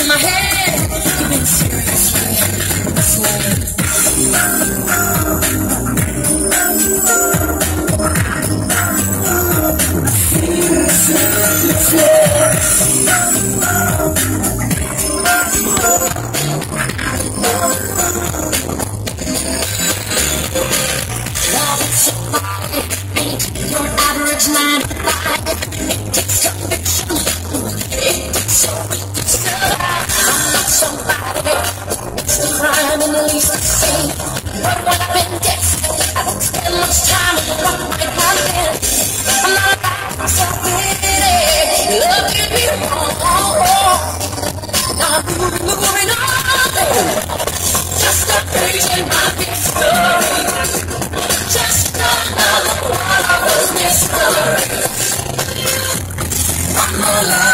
in my head. You've been misled. Your average nine the least to say. But when I've been desperate, I don't spend much time with what might have been. I'm not about self-pity. Love can be wrong. Now I'm moving, on. Just a page in my big story. Just another one of those mysteries. I'm more